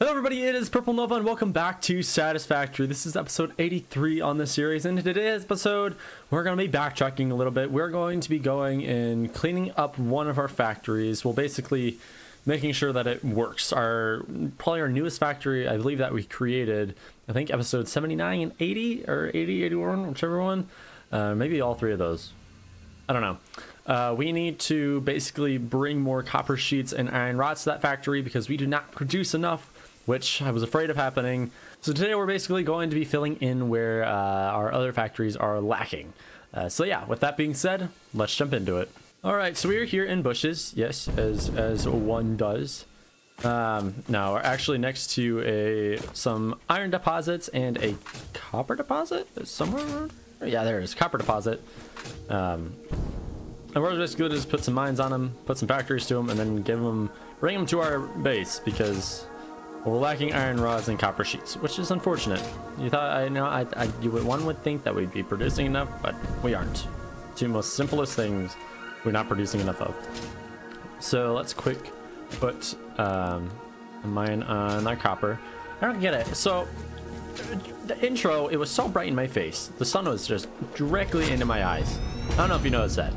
Hello everybody, it is Purple Nova and welcome back to Satisfactory. This is episode 83 on the series and in today's episode we're going to be backtracking a little bit. We're going to be going and cleaning up one of our factories. Well basically making sure that it works. Our Probably our newest factory, I believe that we created, I think episode 79 and 80 or 80, 81, whichever one. Uh, maybe all three of those. I don't know. Uh, we need to basically bring more copper sheets and iron rods to that factory because we do not produce enough which I was afraid of happening. So today we're basically going to be filling in where uh, our other factories are lacking. Uh, so yeah, with that being said, let's jump into it. All right, so we're here in bushes, yes, as as one does. Um, now we're actually next to a some iron deposits and a copper deposit somewhere. Yeah, there is copper deposit. Um, and we're to just put some mines on them, put some factories to them, and then give them, bring them to our base because we're lacking iron rods and copper sheets, which is unfortunate. You thought I know I, I you would one would think that we'd be producing enough, but we aren't. Two most simplest things we're not producing enough of. So let's quick put um, mine on our copper. I don't get it. So the intro, it was so bright in my face. The sun was just directly into my eyes. I don't know if you noticed that,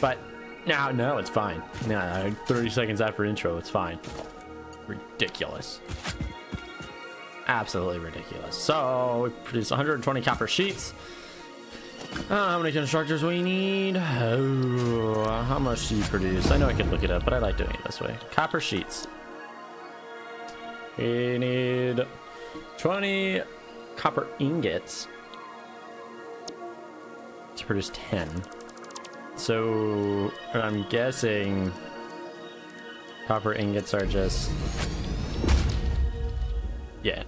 but now, no, it's fine. Now, 30 seconds after intro, it's fine ridiculous. Absolutely ridiculous. So we produce 120 copper sheets. Uh, how many constructors we need? Oh, how much do you produce? I know I could look it up, but I like doing it this way. Copper sheets. We need 20 copper ingots to produce 10. So I'm guessing Copper ingots are just... Yeah.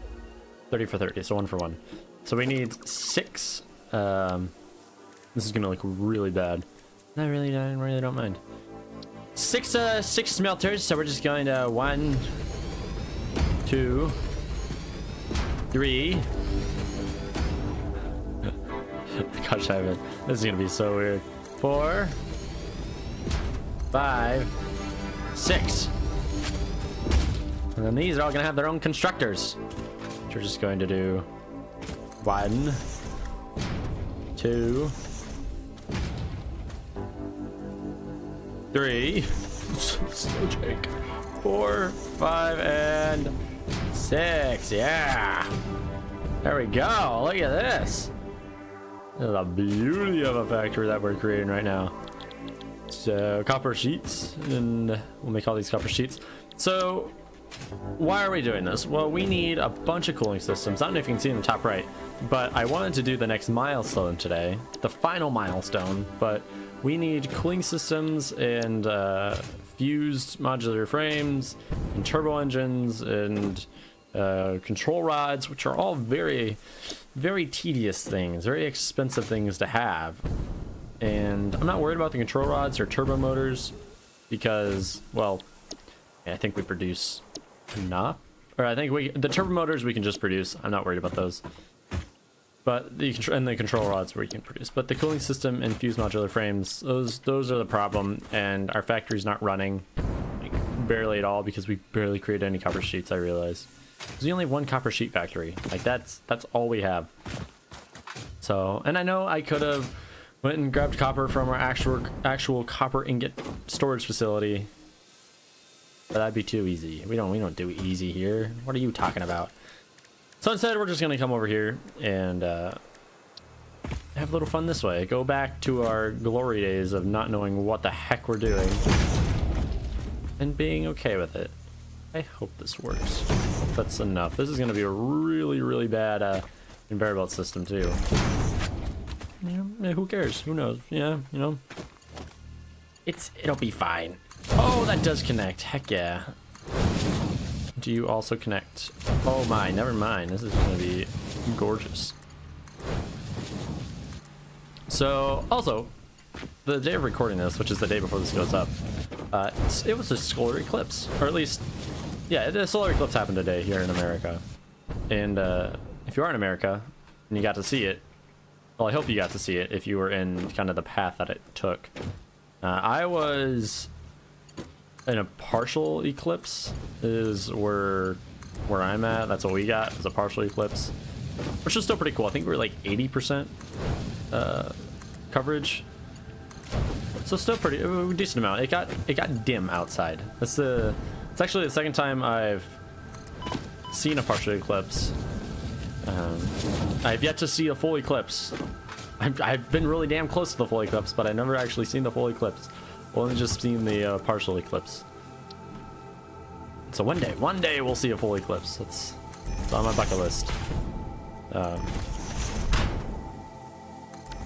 30 for 30, so one for one. So we need six. Um, this is gonna look really bad. I really, I really don't mind. Six, uh, six smelters. So we're just going to one, two, three. Gosh, I haven't. This is gonna be so weird. Four, five, six. And then these are all gonna have their own constructors. Which we're just going to do one, two, three, Jake, four, five, and six. Yeah. There we go. Look at this. This is a beauty of a factory that we're creating right now. So copper sheets, and we'll make all these copper sheets. So why are we doing this? Well, we need a bunch of cooling systems. I don't know if you can see in the top right, but I wanted to do the next milestone today, the final milestone, but we need cooling systems and uh, fused modular frames and turbo engines and uh, control rods, which are all very, very tedious things, very expensive things to have. And I'm not worried about the control rods or turbo motors because, well, I think we produce enough. Or I think we the turbo motors we can just produce. I'm not worried about those. But the and the control rods we can produce. But the cooling system and fused modular frames, those those are the problem. And our factory's not running like, barely at all because we barely create any copper sheets. I realize. we only have one copper sheet factory. Like that's that's all we have. So and I know I could have went and grabbed copper from our actual actual copper ingot storage facility but that'd be too easy. We don't we don't do easy here. What are you talking about? So instead, we're just gonna come over here and uh, have a little fun this way. Go back to our glory days of not knowing what the heck we're doing and being okay with it. I hope this works. That's enough. This is gonna be a really really bad uh, conveyor belt system too. Yeah, who cares? Who knows? Yeah, you know. It's it'll be fine. Oh, that does connect. Heck yeah. Do you also connect? Oh my, never mind. This is going to be gorgeous. So, also, the day of recording this, which is the day before this goes up, uh, it was a solar eclipse. Or at least, yeah, the solar eclipse happened today here in America. And uh, if you are in America and you got to see it, well, I hope you got to see it if you were in kind of the path that it took. Uh, I was in a partial eclipse is where where I'm at. That's what we got. It's a partial eclipse, which is still pretty cool. I think we're like 80% uh, coverage. So still pretty decent amount. It got it got dim outside. That's the. It's actually the second time I've seen a partial eclipse. Um, I've yet to see a full eclipse. I've, I've been really damn close to the full eclipse, but I've never actually seen the full eclipse. Only just seen the uh, partial eclipse. So one day, one day we'll see a full eclipse. That's, that's on my bucket list. Um,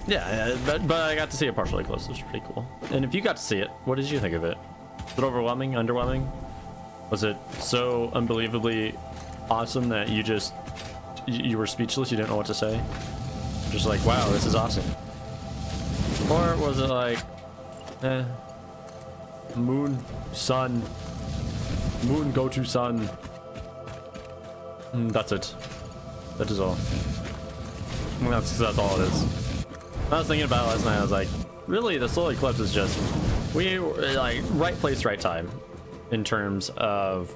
yeah, but, but I got to see a partial eclipse, which is pretty cool. And if you got to see it, what did you think of it? Was it overwhelming, underwhelming? Was it so unbelievably awesome that you just you were speechless, you didn't know what to say? Just like, wow, this is awesome. Or was it like, eh, moon, sun, moon, go to sun. Mm, that's it. That is all. That's, that's all it is. I was thinking about last night, I was like, really, the solar eclipse is just, we, like, right place, right time in terms of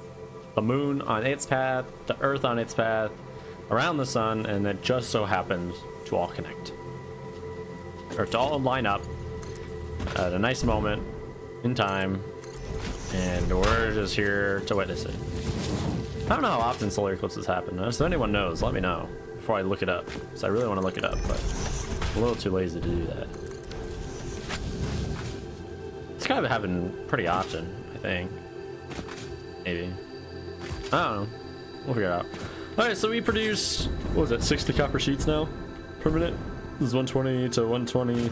the moon on its path, the earth on its path, around the sun, and it just so happens to all connect. Or to all line up at a nice moment in time, and we're just here to witness it. I don't know how often solar eclipses happen. If anyone knows, let me know before I look it up. Because I really want to look it up, but I'm a little too lazy to do that. It's kind of happening pretty often, I think. Maybe. I don't know. We'll figure it out. Alright, so we produce, what was it, 60 copper sheets now per minute? This is 120 to 120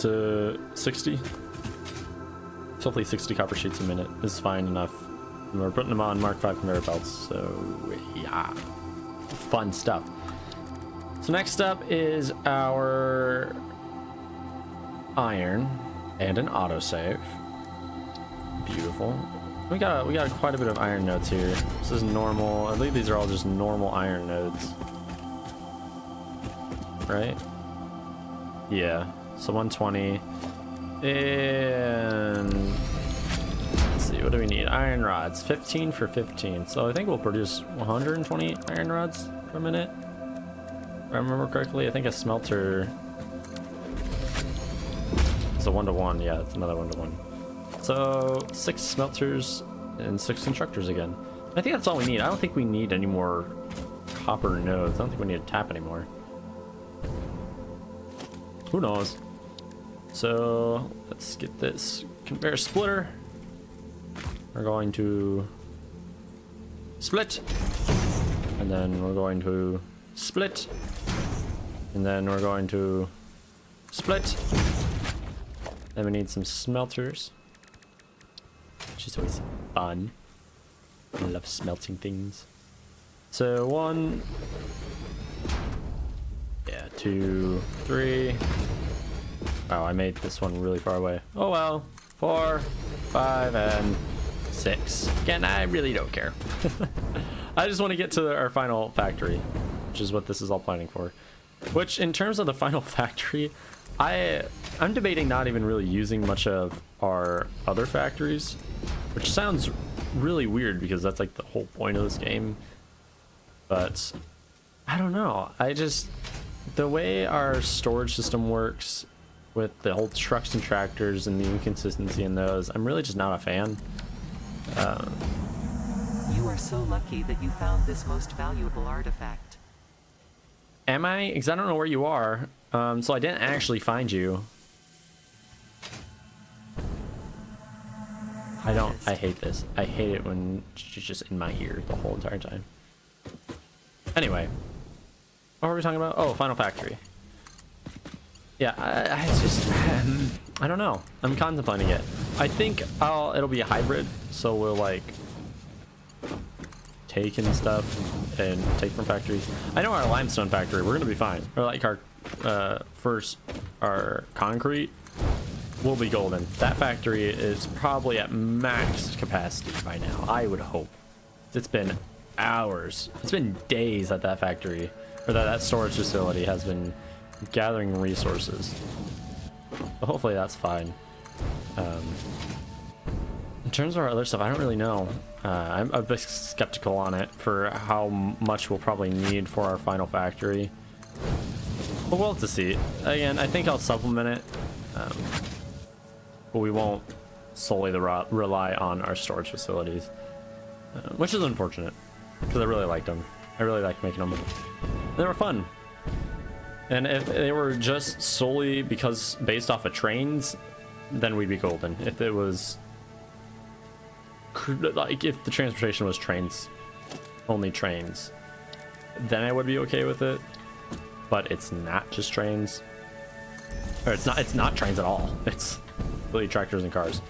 to 60. So hopefully 60 copper sheets a minute is fine enough. And we're putting them on Mark 5 conveyor belts, so yeah. Fun stuff. So next up is our iron and an autosave. Beautiful. We got we got quite a bit of iron nodes here. This is normal. I believe these are all just normal iron nodes. Right? Yeah. So 120. And let's see, what do we need? Iron rods. 15 for 15. So I think we'll produce 120 iron rods per minute. If I remember correctly, I think a smelter it's a one to one, yeah, it's another one to one. So six smelters and six constructors again. I think that's all we need. I don't think we need any more copper nodes. I don't think we need to tap anymore. Who knows? So let's get this conveyor splitter. We're going to split. And then we're going to split. And then we're going to split. Then we need some smelters which is always fun. I love smelting things. So one, yeah, two, three. Oh, I made this one really far away. Oh well, four, five, and six. Again, I really don't care. I just want to get to our final factory, which is what this is all planning for. Which, in terms of the final factory, I I'm debating not even really using much of our other factories, which sounds really weird because that's like the whole point of this game. But I don't know. I just the way our storage system works with the whole trucks and tractors and the inconsistency in those, I'm really just not a fan. Uh, you are so lucky that you found this most valuable artifact. Am I? Because I don't know where you are. Um, so I didn't actually find you. I don't, I hate this. I hate it when she's just in my ear the whole entire time. Anyway, what were we talking about? Oh, Final Factory. Yeah, I, I just, I don't know. I'm contemplating it. I think I'll, it'll be a hybrid, so we'll like take and stuff and take from factories. I know our limestone factory, we're gonna be fine. Or like our uh, first, our concrete will be golden. That factory is probably at max capacity by now, I would hope. It's been hours, it's been days at that factory, or that, that storage facility has been gathering resources. But hopefully that's fine. Um, in terms of our other stuff, I don't really know. Uh, I'm a bit skeptical on it for how much we'll probably need for our final factory. But we'll have to see. Again, I think I'll supplement it. Um, but we won't solely rely on our storage facilities. Uh, which is unfortunate. Because I really liked them. I really liked making them. They were fun. And if they were just solely because based off of trains, then we'd be golden. If it was like if the transportation was trains, only trains, then I would be okay with it. But it's not just trains, or it's not. It's not trains at all. It's really tractors and cars.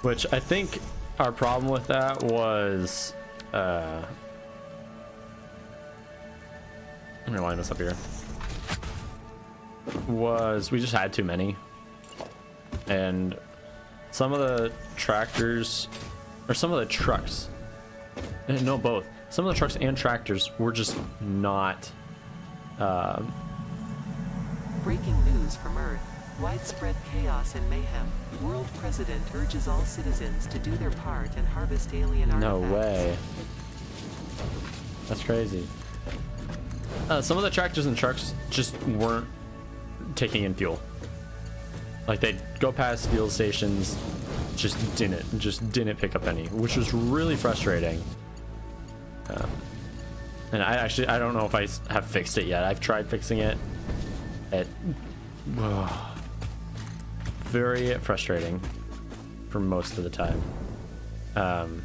Which I think our problem with that was. Uh, let me line this up here. Was we just had too many, and some of the tractors or some of the trucks. Eh, no, both. Some of the trucks and tractors were just not. Uh, Breaking news from Earth. Widespread chaos and mayhem. World President urges all citizens to do their part and harvest alien no artifacts. No way. That's crazy. Uh, some of the tractors and trucks just weren't taking in fuel. Like they'd go past fuel stations, just didn't just didn't pick up any, which was really frustrating. Um, and I actually I don't know if I have fixed it yet. I've tried fixing it. It oh, very frustrating for most of the time. Um,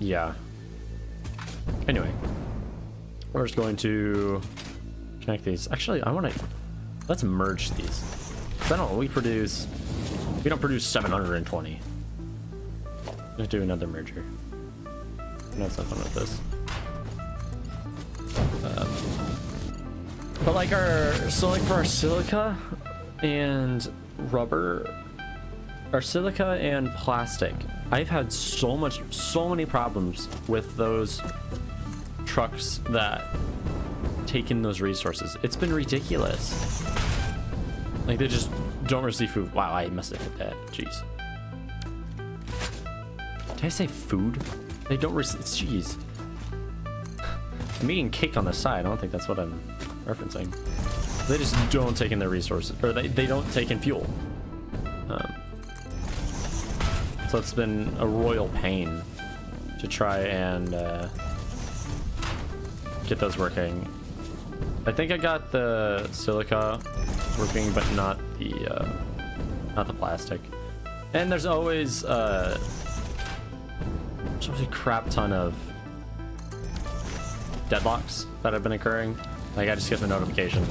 yeah. Anyway, we're just going to connect these. Actually, I want to let's merge these. I don't we produce we don't produce 720. Let's do another merger. No, it's not fun with this. Um, but like our so like for our silica and rubber our silica and plastic I've had so much so many problems with those trucks that take in those resources. It's been ridiculous. Like they just don't receive food. Wow, I must have hit that. Jeez. Did I say food? They don't receive. Jeez. I'm eating cake on the side. I don't think that's what I'm referencing. They just don't take in their resources, or they, they don't take in fuel. Um, so it's been a royal pain to try and uh, get those working. I think I got the silica working, but not the uh, not the plastic. And there's always uh, there's a crap ton of deadlocks that have been occurring. Like I just get the notification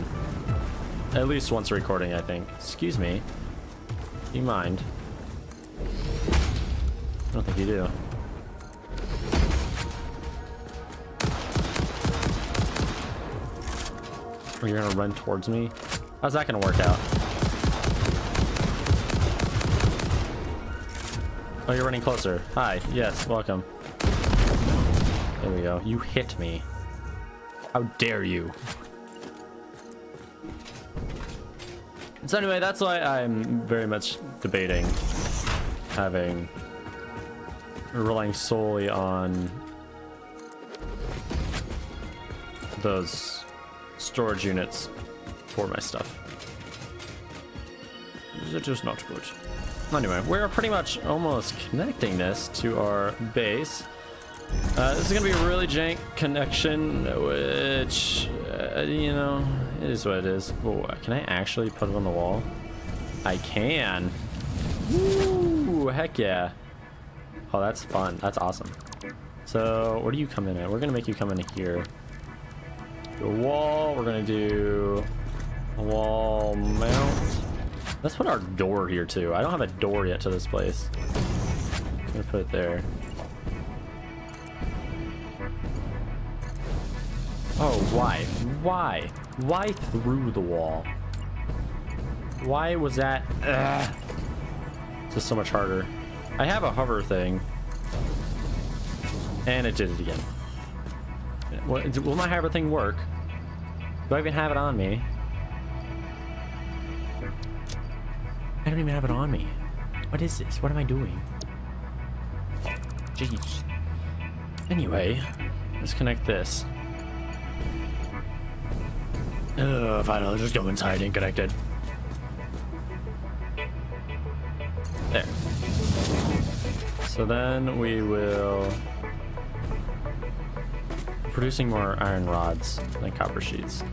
at least once a recording, I think. Excuse me. Do you mind? I don't think you do. Or you're gonna run towards me? How's that gonna work out? Oh, you're running closer. Hi. Yes, welcome. There we go. You hit me. How dare you? So anyway, that's why I'm very much debating having relying solely on those storage units for my stuff. It is not good. Anyway, we're pretty much almost connecting this to our base. Uh, this is going to be a really jank connection, which, uh, you know, it is what it is. Can I actually put it on the wall? I can. Ooh, heck yeah. Oh, that's fun. That's awesome. So, where do you come in at? We're going to make you come in here. The wall, we're going to do Wall mount. Let's put our door here too. I don't have a door yet to this place. I'm gonna put it there. Oh, why? Why? Why through the wall? Why was that? Ugh. It's just so much harder. I have a hover thing. And it did it again. Will my hover thing work? Do I even have it on me? Don't even have it on me. What is this? What am I doing? Jeez. Anyway, let's connect this. Uh, fine, I'll just go inside and connect it. There. So then we will... Producing more iron rods than copper sheets.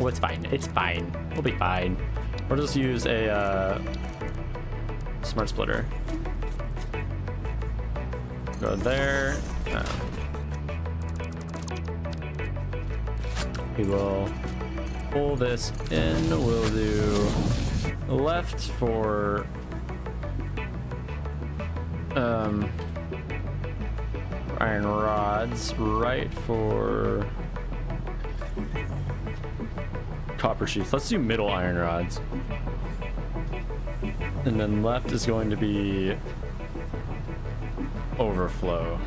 Oh, it's fine. It's fine. We'll be fine. We'll just use a uh, smart splitter. Go there. Um, we will pull this in. We'll do left for um, iron rods, right for copper sheets. Let's do middle iron rods. And then left is going to be overflow.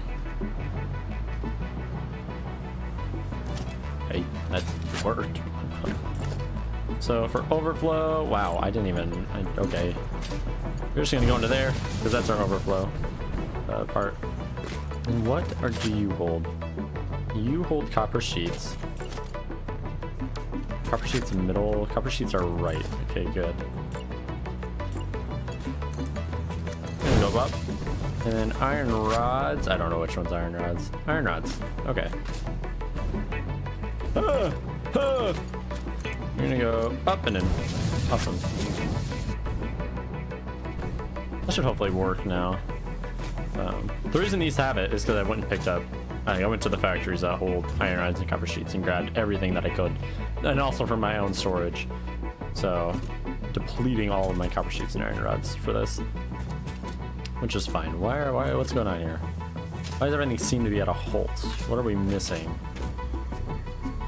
Hey, that worked. So for overflow, wow, I didn't even, I, okay. We're just gonna go into there, because that's our overflow uh, part. And what are, do you hold? You hold copper sheets. Copper sheets middle, copper sheets are right. Okay, good. Go up. And then iron rods. I don't know which one's iron rods. Iron rods. Okay. Ah, ah. You're gonna go up and in. Awesome. That should hopefully work now. Um, the reason these have it is because I went and picked up. I went to the factories that hold iron rods and copper sheets and grabbed everything that I could, and also for my own storage. So, depleting all of my copper sheets and iron rods for this, which is fine. Why? Are, why? What's going on here? Why does everything seem to be at a halt? What are we missing?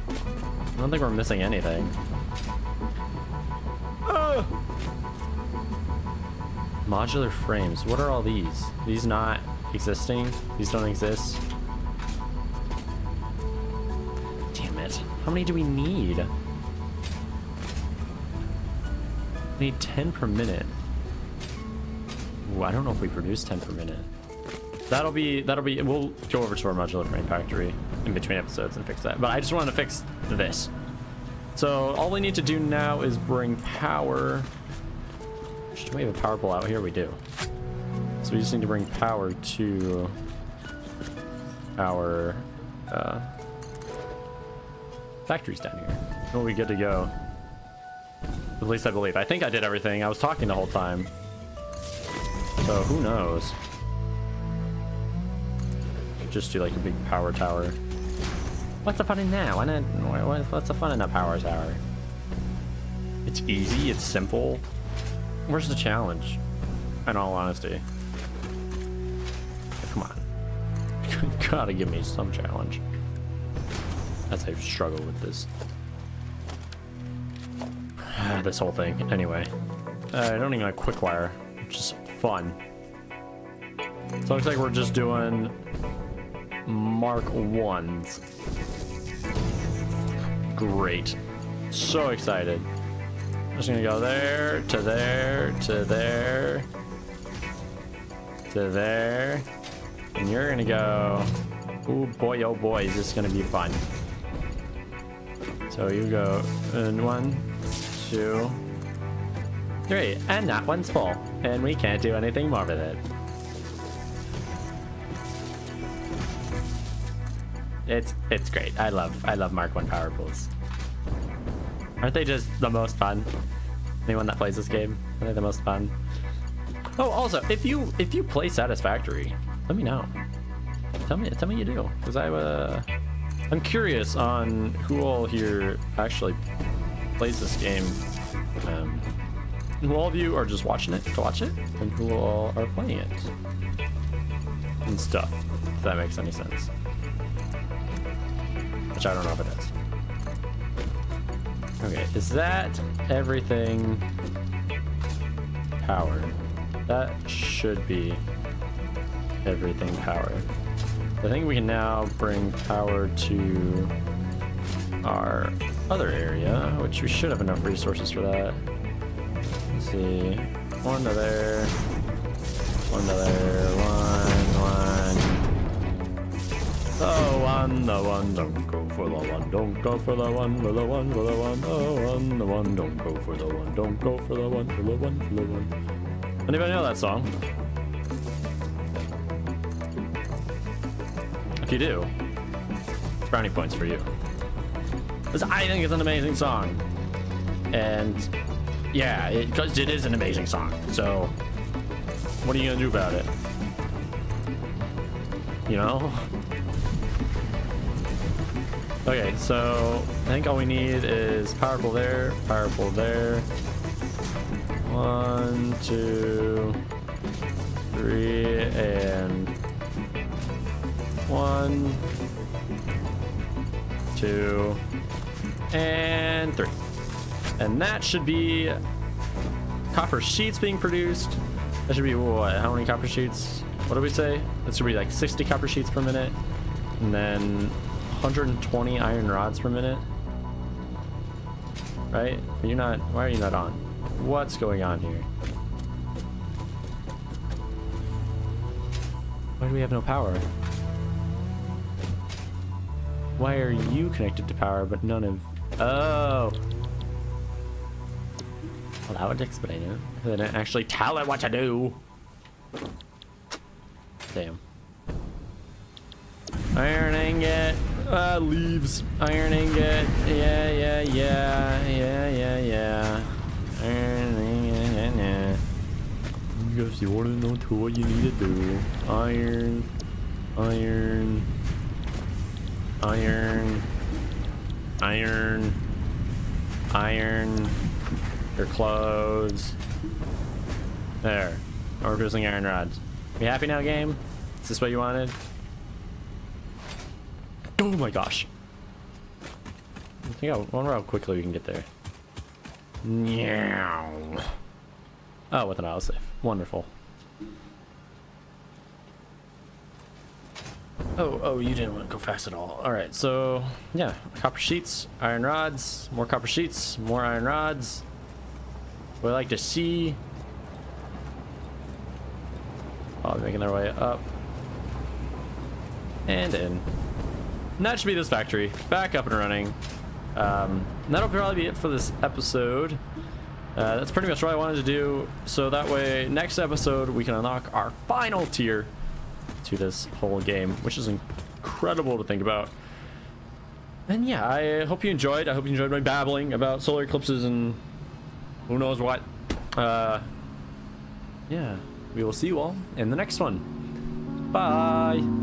I don't think we're missing anything. Ah! Modular frames. What are all these? These not existing? These don't exist? How many do we need? We need 10 per minute. Ooh, I don't know if we produce 10 per minute. That'll be, that'll be, we'll go over to our modular frame factory in between episodes and fix that. But I just wanted to fix this. So all we need to do now is bring power. We have a power pole out here? We do. So we just need to bring power to our uh, factories down here. We'll good to go. At least I believe. I think I did everything. I was talking the whole time. So who knows? Just do like a big power tower. What's the fun in that? Why not? What's the fun in a power tower? It's easy. It's simple. Where's the challenge? In all honesty. Come on. Gotta give me some challenge. As I struggle with this. this whole thing. Anyway. Uh, I don't even like quick wire, which is fun. So it looks like we're just doing Mark 1s. Great. So excited. Just gonna go there, to there, to there, to there. And you're gonna go, oh boy, oh boy, is this gonna be fun. So you go, and one, two, three, and that one's full. And we can't do anything more with it. It's, it's great. I love, I love Mark 1 power pools. Aren't they just the most fun? Anyone that plays this game, are they the most fun? Oh, also, if you if you play Satisfactory, let me know. Tell me, tell me you do, because I uh, I'm curious on who all here actually plays this game. Um, who all of you are just watching it to watch it, and who all are playing it and stuff. If that makes any sense. Which I don't know if it does. Okay, is that everything powered? That should be everything powered. I think we can now bring power to our other area, which we should have enough resources for that. Let's see. One to there. One to there. One, one. The one, the one, don't go for the one, don't go for the one, for the one, for the one, the one, the one, don't go for the one, don't go for the one, for the one, for the one. Anybody know that song? If you do, brownie points for you. Because I think it's an amazing song. And yeah, because it, it is an amazing song. So what are you gonna do about it? You know? Okay, so I think all we need is powerful there, powerful there. One, two, three, and one, two, and three. And that should be copper sheets being produced. That should be what? How many copper sheets? What do we say? That should be like 60 copper sheets per minute. And then 120 iron rods per minute. Right? Are you not why are you not on? What's going on here? Why do we have no power? Why are you connected to power but none of Oh well, that would explain it. They didn't actually tell it what to do. Damn. Iron ingot. Uh, leaves. Iron ingot. Yeah, yeah, yeah. Yeah, yeah, yeah. Iron ingot. Yeah, yeah. Guess you want to know to what you need to do. Iron. Iron. Iron. Iron. Iron your clothes. There. Now we're producing iron rods. You happy now, game? Is this what you wanted? Oh my gosh. I think I wonder how quickly we can get there. Meow. Oh, with an auto save. Wonderful. Oh, oh, you didn't want to go fast at all. All right, so yeah, copper sheets, iron rods, more copper sheets, more iron rods, we like to see. Oh, making their way up. And in. And that should be this factory. Back up and running. Um, that'll probably be it for this episode. Uh, that's pretty much what I wanted to do. So that way, next episode, we can unlock our final tier to this whole game, which is incredible to think about. And yeah, I hope you enjoyed. I hope you enjoyed my babbling about solar eclipses and who knows what. Uh, yeah, we will see you all in the next one. Bye.